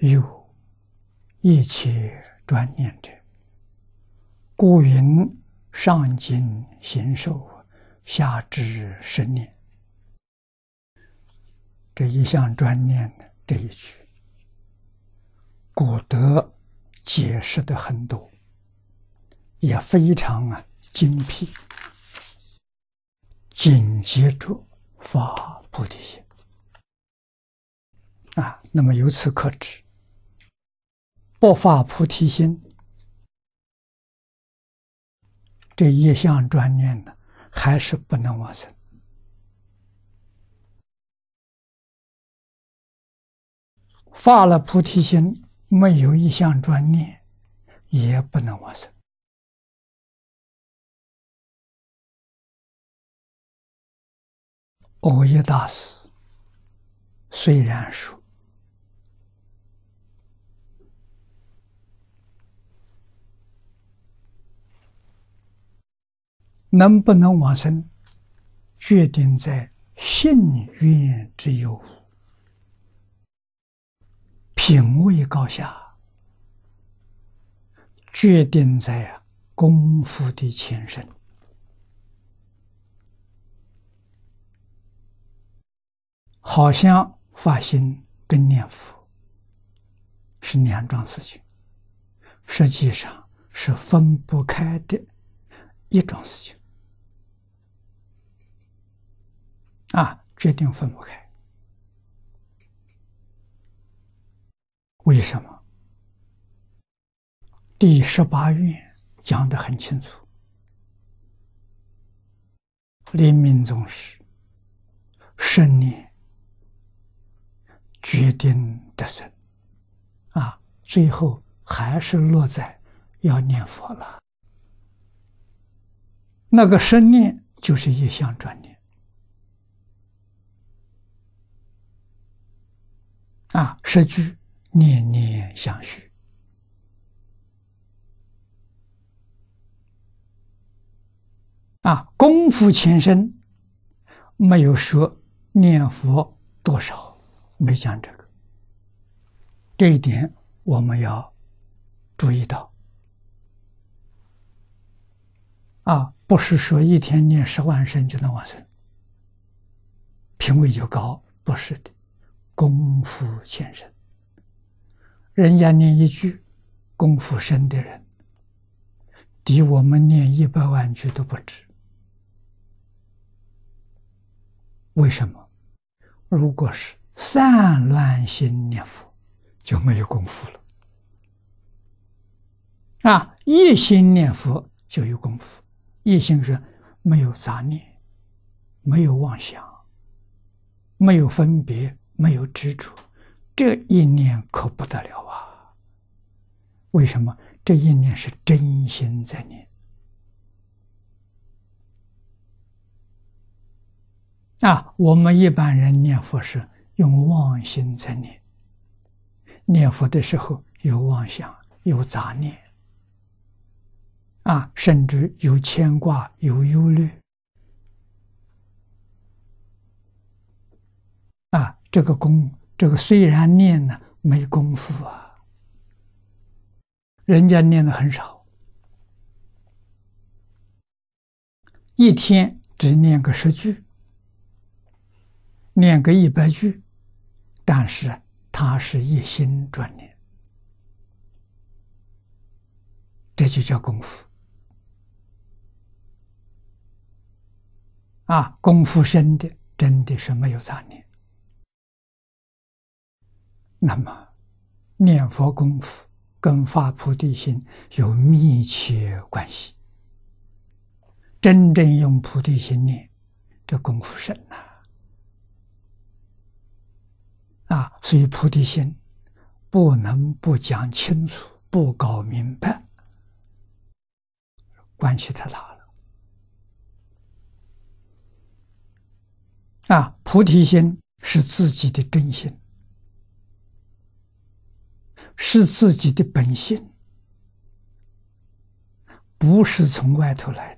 有一切专念者，故云上经行受，下至生念。这一项专念的这一句，古德解释的很多，也非常啊精辟，紧接着发菩提心啊。那么由此可知，不发菩提心，这一项专念呢，还是不能往生。发了菩提心，没有一项专念，也不能往生。欧耶大师虽然说，能不能往生，决定在幸运之有。品位高下，决定在功夫的前身。好像发心跟念佛是两桩事情，实际上是分不开的一桩事情。啊，决定分不开。为什么？第十八愿讲的很清楚，临命终时，生念决定得生，啊，最后还是落在要念佛了。那个生念就是一项专念，啊，十句。念念相续啊！功夫前身没有说念佛多少，没讲这个。这一点我们要注意到啊！不是说一天念十万声就能往生，品位就高，不是的。功夫前身。人家念一句，功夫深的人，比我们念一百万句都不止。为什么？如果是散乱心念佛，就没有功夫了。啊，一心念佛就有功夫。一心是没有杂念，没有妄想，没有分别，没有执着。这一念可不得了啊！为什么这一念是真心在念啊？我们一般人念佛是用妄心在念，念佛的时候有妄想、有杂念啊，甚至有牵挂、有忧虑啊，这个功。这个虽然念呢没功夫啊，人家念的很少，一天只念个十句，念个一百句，但是他是一心专念，这就叫功夫啊！功夫深的真的是没有杂念。那么，念佛功夫跟发菩提心有密切关系。真正用菩提心念，这功夫深呐！啊，所以菩提心不能不讲清楚，不搞明白，关系太大了。啊，菩提心是自己的真心。是自己的本性，不是从外头来的。